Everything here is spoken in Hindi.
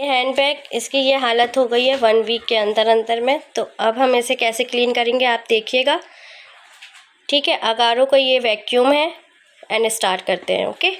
ये हैंड बैग इसकी ये हालत हो गई है वन वीक के अंदर अंदर में। तो अब हम इसे कैसे क्लीन करेंगे, आप देखिएगा। ठीक है, अगारों का ये वैक्यूम है एंड स्टार्ट करते हैं ओके